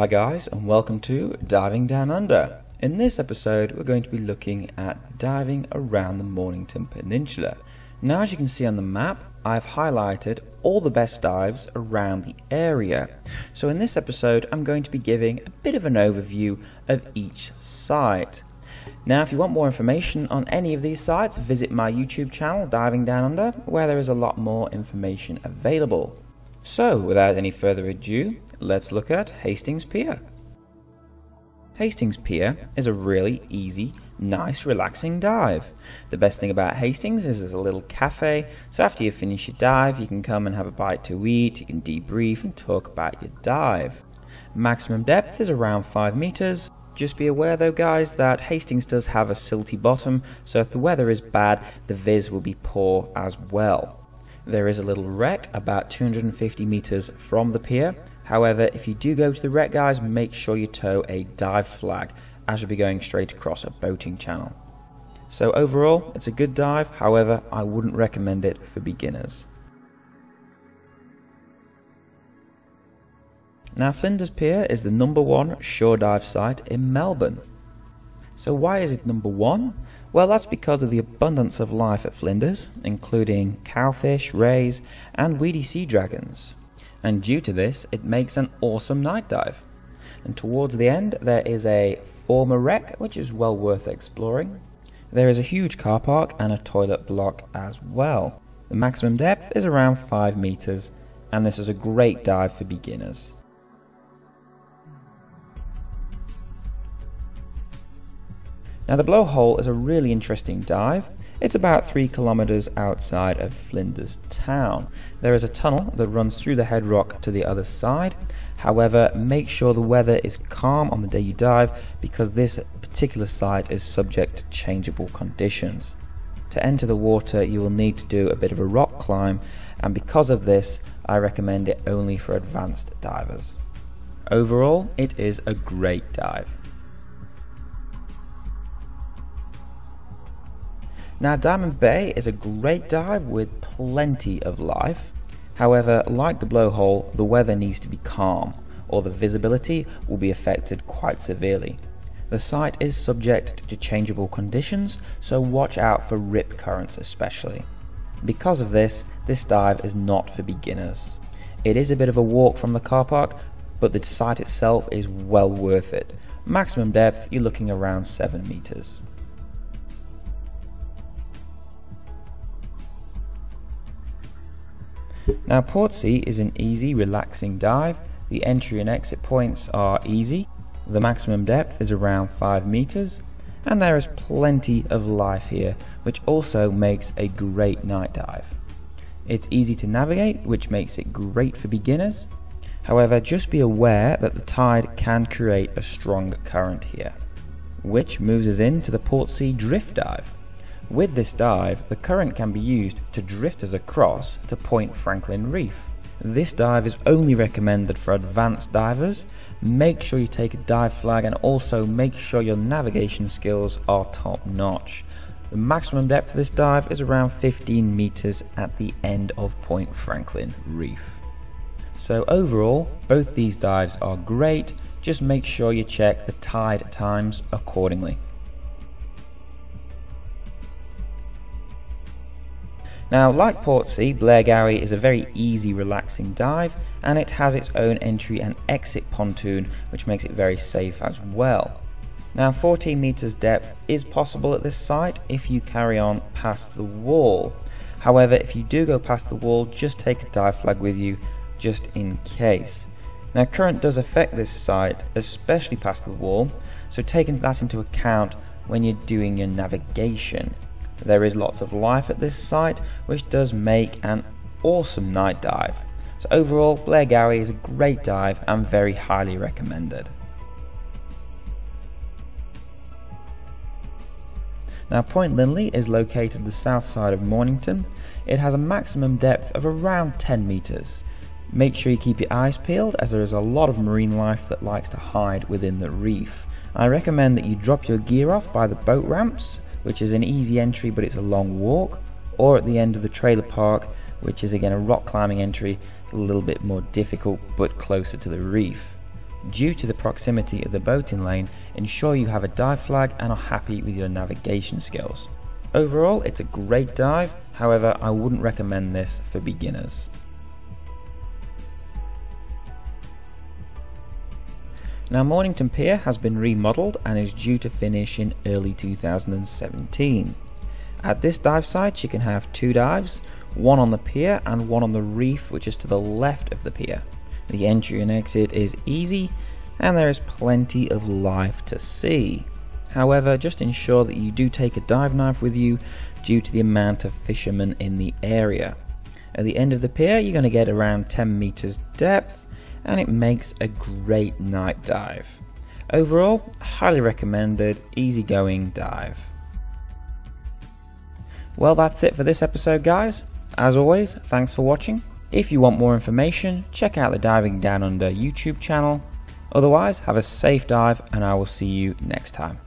Hi guys and welcome to Diving Down Under. In this episode we're going to be looking at diving around the Mornington Peninsula. Now as you can see on the map I've highlighted all the best dives around the area. So in this episode I'm going to be giving a bit of an overview of each site. Now if you want more information on any of these sites visit my YouTube channel Diving Down Under where there is a lot more information available. So without any further ado let's look at Hastings Pier. Hastings Pier is a really easy, nice, relaxing dive. The best thing about Hastings is there's a little cafe, so after you finish your dive, you can come and have a bite to eat, you can debrief and talk about your dive. Maximum depth is around 5 meters. Just be aware though, guys, that Hastings does have a silty bottom, so if the weather is bad, the viz will be poor as well. There is a little wreck about 250 meters from the pier, However, if you do go to the wreck, guys, make sure you tow a dive flag as you'll be going straight across a boating channel. So overall, it's a good dive, however, I wouldn't recommend it for beginners. Now Flinders Pier is the number one shore dive site in Melbourne. So why is it number one? Well, that's because of the abundance of life at Flinders, including cowfish, rays, and weedy sea dragons and due to this, it makes an awesome night dive. And towards the end, there is a former wreck, which is well worth exploring. There is a huge car park and a toilet block as well. The maximum depth is around 5 meters, and this is a great dive for beginners. Now the blowhole is a really interesting dive it's about 3 kilometres outside of Flinders town. There is a tunnel that runs through the head rock to the other side. However, make sure the weather is calm on the day you dive because this particular site is subject to changeable conditions. To enter the water, you will need to do a bit of a rock climb, and because of this, I recommend it only for advanced divers. Overall, it is a great dive. Now Diamond Bay is a great dive with plenty of life. However, like the blowhole, the weather needs to be calm or the visibility will be affected quite severely. The site is subject to changeable conditions, so watch out for rip currents especially. Because of this, this dive is not for beginners. It is a bit of a walk from the car park, but the site itself is well worth it. Maximum depth, you're looking around 7 meters. Now Portsea is an easy, relaxing dive. The entry and exit points are easy. The maximum depth is around 5 meters and there is plenty of life here which also makes a great night dive. It's easy to navigate which makes it great for beginners. However, just be aware that the tide can create a strong current here, which moves us into the Portsea drift dive. With this dive, the current can be used to drift us across to Point Franklin Reef. This dive is only recommended for advanced divers. Make sure you take a dive flag and also make sure your navigation skills are top notch. The maximum depth of this dive is around 15 meters at the end of Point Franklin Reef. So overall, both these dives are great, just make sure you check the tide times accordingly. Now, like Portsea, Blairgowrie is a very easy, relaxing dive, and it has its own entry and exit pontoon, which makes it very safe as well. Now, 14 meters depth is possible at this site if you carry on past the wall. However, if you do go past the wall, just take a dive flag with you, just in case. Now, current does affect this site, especially past the wall, so taking that into account when you're doing your navigation. There is lots of life at this site, which does make an awesome night dive. So overall, Blairgowrie is a great dive and very highly recommended. Now Point Linley is located on the south side of Mornington. It has a maximum depth of around 10 meters. Make sure you keep your eyes peeled as there is a lot of marine life that likes to hide within the reef. I recommend that you drop your gear off by the boat ramps which is an easy entry but it's a long walk, or at the end of the trailer park, which is again a rock climbing entry, a little bit more difficult but closer to the reef. Due to the proximity of the boating lane, ensure you have a dive flag and are happy with your navigation skills. Overall, it's a great dive, however, I wouldn't recommend this for beginners. Now Mornington Pier has been remodeled and is due to finish in early 2017. At this dive site you can have two dives, one on the pier and one on the reef which is to the left of the pier. The entry and exit is easy and there is plenty of life to see. However, just ensure that you do take a dive knife with you due to the amount of fishermen in the area. At the end of the pier, you're going to get around 10 meters depth and it makes a great night dive. Overall, highly recommended, easygoing dive. Well, that's it for this episode, guys. As always, thanks for watching. If you want more information, check out the Diving Down Under YouTube channel. Otherwise, have a safe dive and I will see you next time.